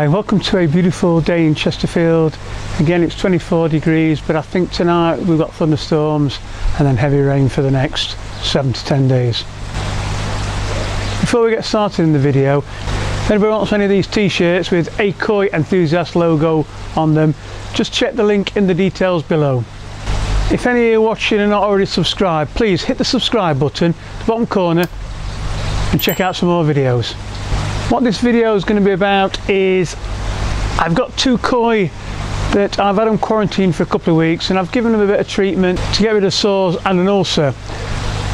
Hi, welcome to a beautiful day in Chesterfield. Again, it's 24 degrees, but I think tonight we've got thunderstorms and then heavy rain for the next 7 to 10 days. Before we get started in the video, if anybody wants any of these t-shirts with a Koi Enthusiast logo on them, just check the link in the details below. If any of you are watching are not already subscribed, please hit the subscribe button, the bottom corner, and check out some more videos. What this video is going to be about is I've got two koi that I've had them quarantined for a couple of weeks and I've given them a bit of treatment to get rid of sores and an ulcer.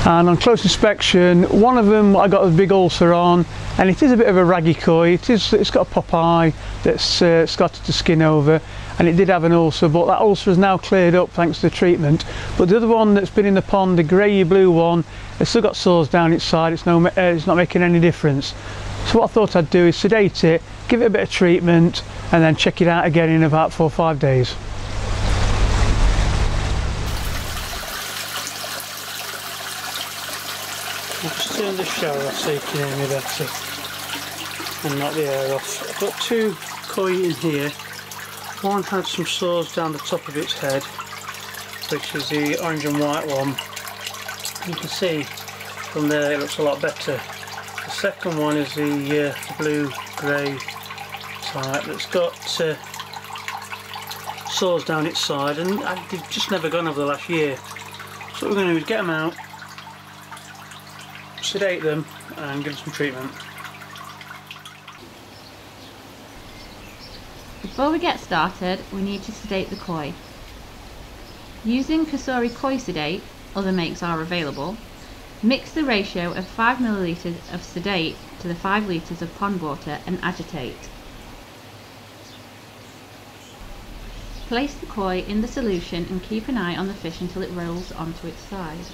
And on close inspection one of them I got a big ulcer on and it is a bit of a raggy koi. It is it's got a pop eye that's uh, scattered the skin over and it did have an ulcer but that ulcer is now cleared up thanks to the treatment. But the other one that's been in the pond the grey blue one it's still got sores down its side. It's no uh, it's not making any difference so what I thought I'd do is sedate it, give it a bit of treatment and then check it out again in about four or five days. I'll just turn the shower off so you can hear me better and knock the air off. I've got two koi in here. One had some sores down the top of its head which is the orange and white one. You can see from there it looks a lot better second one is the, uh, blue grey type that's got uh, sores down its side and they've just never gone over the last year. So what we're going to do is get them out, sedate them and give them some treatment. Before we get started, we need to sedate the koi. Using Kusuri Koi Sedate, other makes are available, Mix the ratio of 5 ml of sedate to the 5 litres of pond water and agitate. Place the koi in the solution and keep an eye on the fish until it rolls onto its side.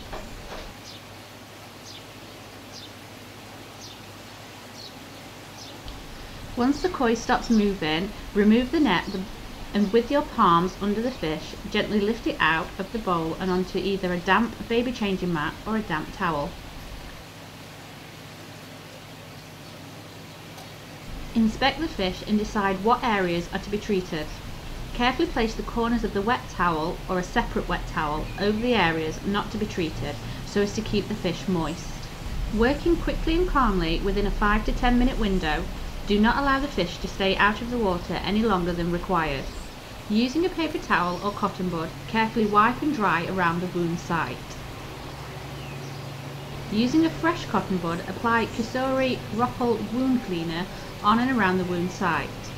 Once the koi stops moving, remove the net and with your palms under the fish, gently lift it out of the bowl and onto either a damp baby changing mat or a damp towel. Inspect the fish and decide what areas are to be treated. Carefully place the corners of the wet towel or a separate wet towel over the areas not to be treated so as to keep the fish moist. Working quickly and calmly within a 5 to 10 minute window, do not allow the fish to stay out of the water any longer than required. Using a paper towel or cotton bud, carefully wipe and dry around the wound site. Using a fresh cotton bud, apply Kusuri Roppel wound cleaner on and around the wound site.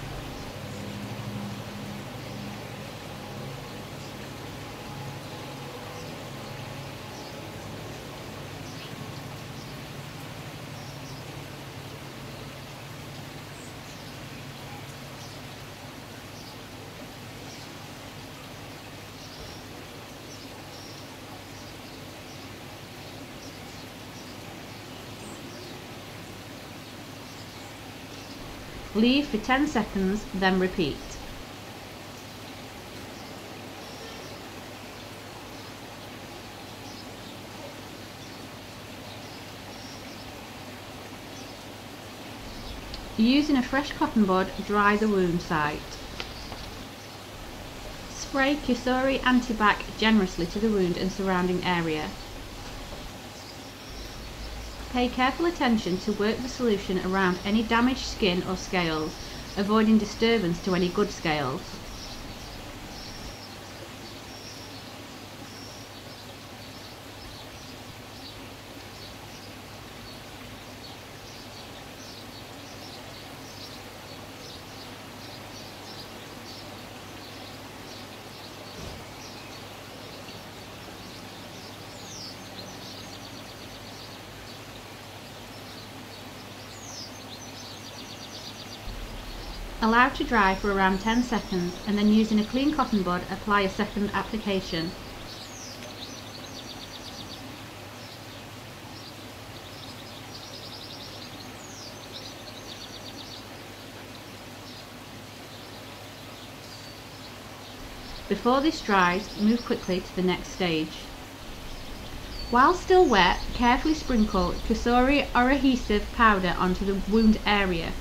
Leave for 10 seconds, then repeat. Using a fresh cotton bud, dry the wound site. Spray Kusuri Antibac generously to the wound and surrounding area. Pay careful attention to work the solution around any damaged skin or scales, avoiding disturbance to any good scales. Allow to dry for around 10 seconds and then using a clean cotton bud apply a second application. Before this dries, move quickly to the next stage. While still wet, carefully sprinkle Kusuri or adhesive powder onto the wound area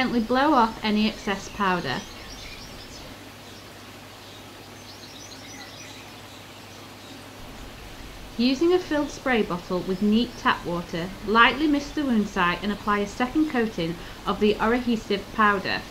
Gently blow off any excess powder. Using a filled spray bottle with neat tap water, lightly mist the wound site and apply a second coating of the adhesive powder.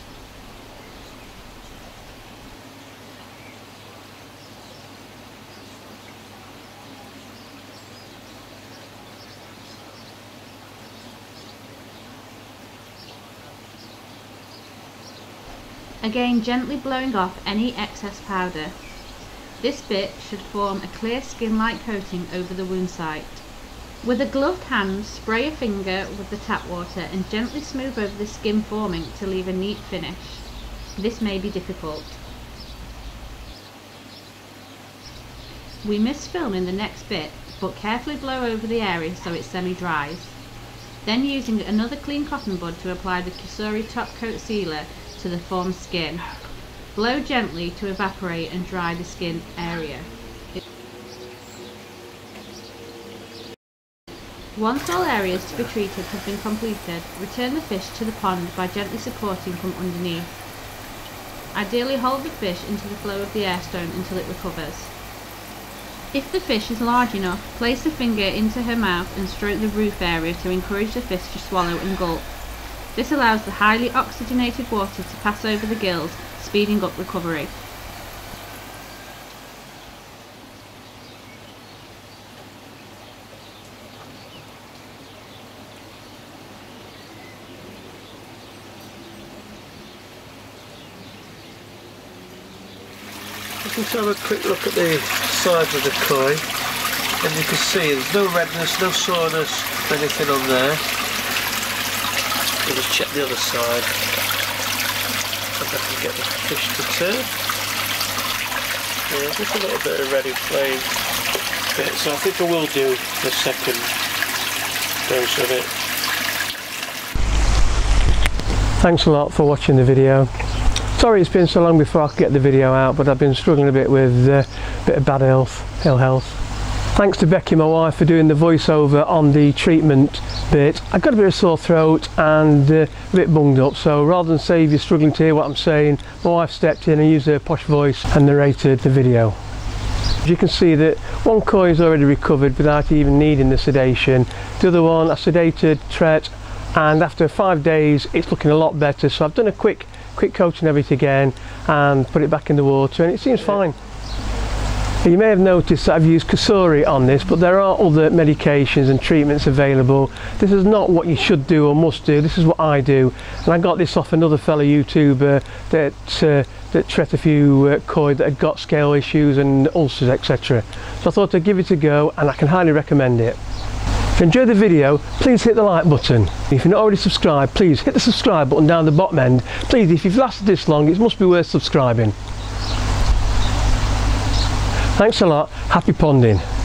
Again gently blowing off any excess powder. This bit should form a clear skin-like coating over the wound site. With a gloved hand, spray a finger with the tap water and gently smooth over the skin forming to leave a neat finish. This may be difficult. We miss film in the next bit, but carefully blow over the area so it semi-dries. Then using another clean cotton bud to apply the Kusuri top coat sealer to the formed skin. Blow gently to evaporate and dry the skin area. Once all areas to be treated have been completed, return the fish to the pond by gently supporting from underneath. Ideally hold the fish into the flow of the air stone until it recovers. If the fish is large enough, place a finger into her mouth and stroke the roof area to encourage the fish to swallow and gulp. This allows the highly oxygenated water to pass over the gills, speeding up recovery. Let's just have a quick look at the sides of the koi and you can see there's no redness, no soreness, anything on there. Check the other side. If I can get the fish to turn. Yeah, just a little bit of ready flame bit. So I think I will do the second dose of it. Thanks a lot for watching the video. Sorry it's been so long before I could get the video out but I've been struggling a bit with uh, a bit of bad health, ill health. Thanks to Becky, my wife, for doing the voiceover on the treatment bit. I've got a bit of a sore throat and uh, a bit bunged up, so rather than save you struggling to hear what I'm saying, my wife stepped in and used her posh voice and narrated the video. As you can see that one koi is already recovered without even needing the sedation. The other one I sedated, tret, and after five days it's looking a lot better. So I've done a quick quick coating of it again and put it back in the water and it seems fine. You may have noticed that I've used Kusuri on this, but there are other medications and treatments available. This is not what you should do or must do, this is what I do. And I got this off another fellow YouTuber that, uh, that treated a few uh, koi that had got scale issues and ulcers, etc. So I thought I'd give it a go and I can highly recommend it. If you enjoyed the video, please hit the like button. If you're not already subscribed, please hit the subscribe button down the bottom end. Please, if you've lasted this long, it must be worth subscribing. Thanks a lot. Happy ponding.